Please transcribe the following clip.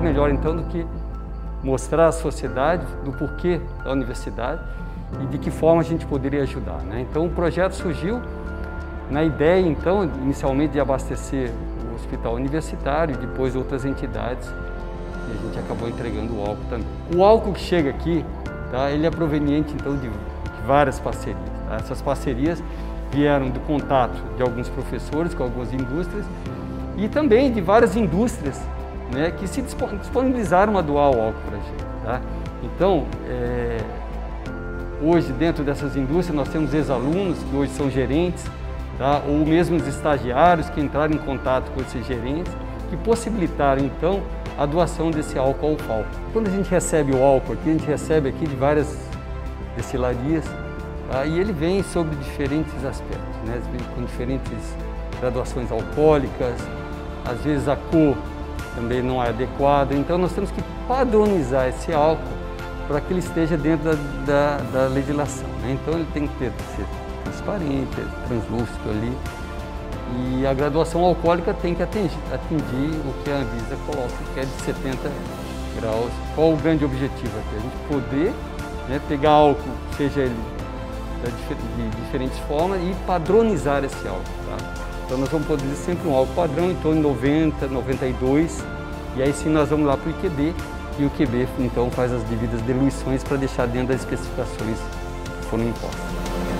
melhor então do que mostrar à sociedade do porquê da universidade e de que forma a gente poderia ajudar. Né? Então o projeto surgiu na ideia então inicialmente de abastecer o hospital universitário e depois outras entidades e a gente acabou entregando o álcool também. O álcool que chega aqui, tá, ele é proveniente então de, de várias parcerias. Tá? Essas parcerias vieram do contato de alguns professores com algumas indústrias e também de várias indústrias né, que se disponibilizaram a doar o álcool para a gente. Tá? Então, é, hoje dentro dessas indústrias nós temos ex-alunos que hoje são gerentes, tá? ou mesmo os estagiários que entraram em contato com esses gerentes, que possibilitaram então a doação desse álcool ao FAO. Quando a gente recebe o álcool aqui, a gente recebe aqui de várias destilarias tá? e ele vem sobre diferentes aspectos, né? com diferentes graduações alcoólicas, às vezes a cor também não é adequada, então nós temos que padronizar esse álcool para que ele esteja dentro da, da, da legislação. Né? Então ele tem que ter, ser transparente, translúcido ali, e a graduação alcoólica tem que atingir, atingir, o que a Anvisa coloca, que é de 70 graus. Qual o grande objetivo aqui? A gente poder né, pegar álcool, seja ele de diferentes formas, e padronizar esse álcool. Tá? Então nós vamos produzir sempre um álcool padrão em torno de 90, 92, e aí sim nós vamos lá para o IQB, e o IQB então faz as devidas diluições para deixar dentro das especificações que foram impostas.